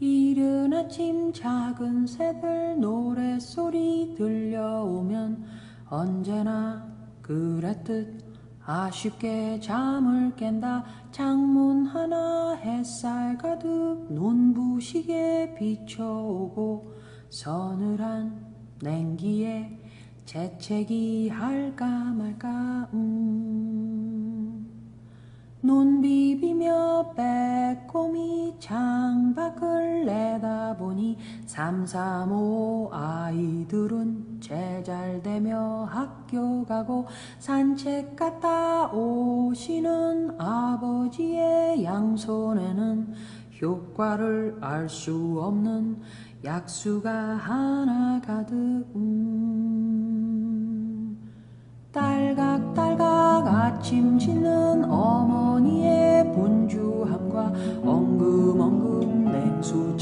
이른 아침 작은 새들 노랫소리 들려오면 언제나 그랬듯 아쉽게 잠을 깬다 창문 하나 햇살 가득 눈부시게 비춰오고 서늘한 냉기에 재채기 할까 말까 음. 눈 비비며 빼 꼼히 창밖을 내다보니 삼삼오 아이들은 제잘되며 학교 가고 산책 갔다 오시는 아버지의 양손에는 효과를 알 수 없는 약수가 하나 가득 음. 딸각딸각 아침 짓는 어머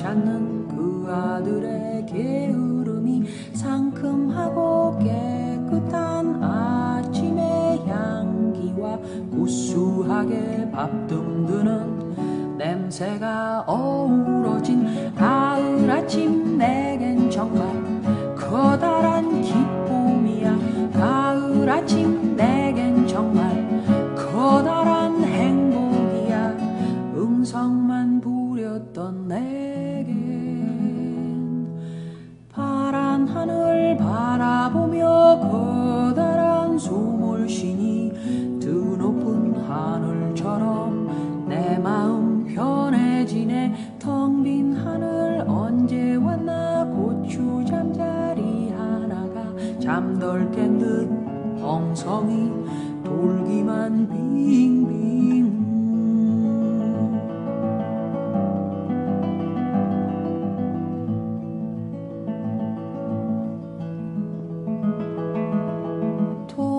찾는 그 아들의 게으름이 상큼하고 깨끗한 아침의 향기와 구수하게 밥 듬드는 냄새가 어우 하늘 바라보며 커다란 소몰신이 드높은 하늘처럼 내 마음 편해지네. 텅 빈 하늘 언제 왔나 고추 잠자리 하나가 잠덜 깬듯 엉성이 돌기만 빙빙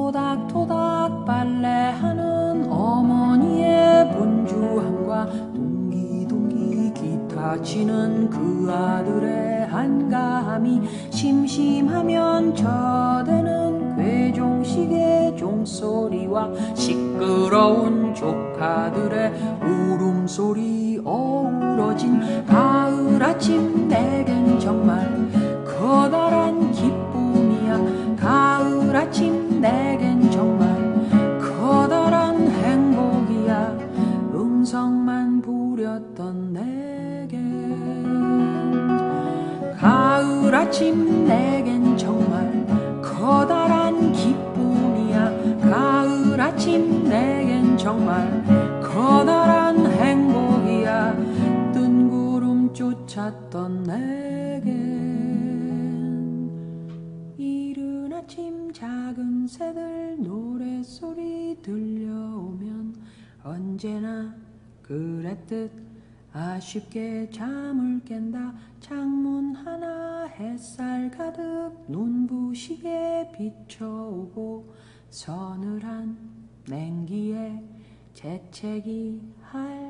토닥토닥 빨래하는 어머니의 분주함과 동기동기 기타 치는 그 아들의 한가함이 심심하면 저대는 괴종식의 종소리와 시끄러운 조카들의 울음소리 어우러진 가을 아침 내겐 정말 커다 가을 아침 내겐 정말 커다란 기쁨이야. 가을 아침 내겐 정말 커다란 행복이야. 뜬 구름 쫓았던 내겐 이른 아침 작은 새들 노랫소리 들려오면 언제나 그랬듯 아쉽게 잠을 깬다. 창문 하나 햇살 가득 눈부시게 비춰오고 서늘한 냉기에 재채기 말까